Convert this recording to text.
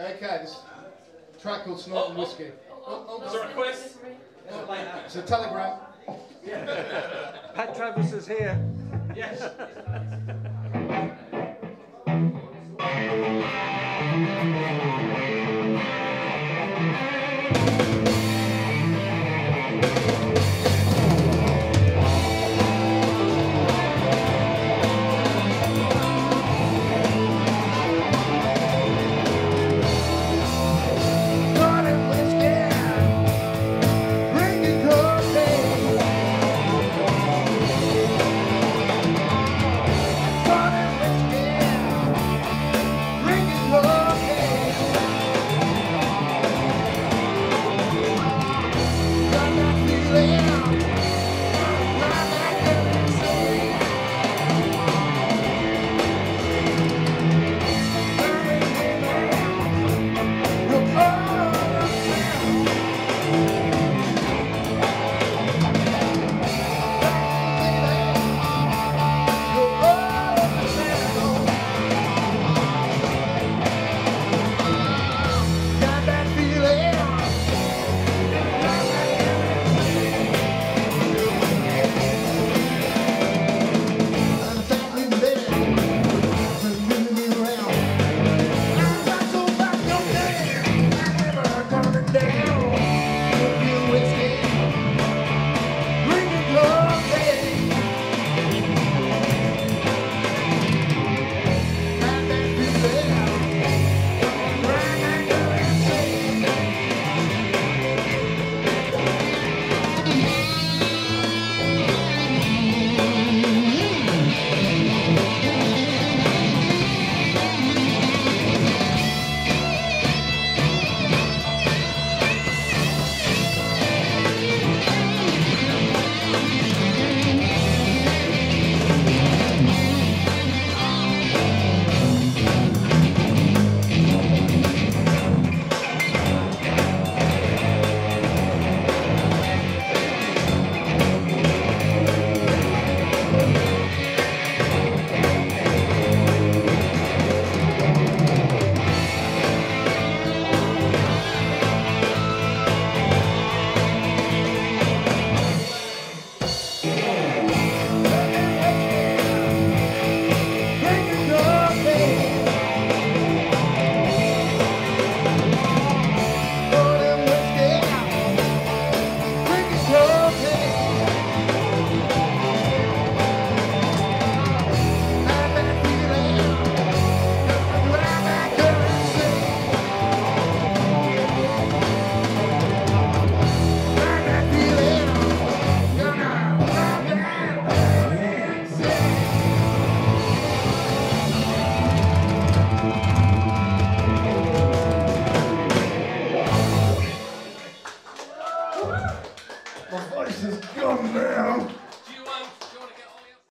Okay, this track called Snorting oh, oh, Whiskey. Oh, oh, oh a request? It's a telegram. Pat Travers is here. Yes. that My voice is gone now.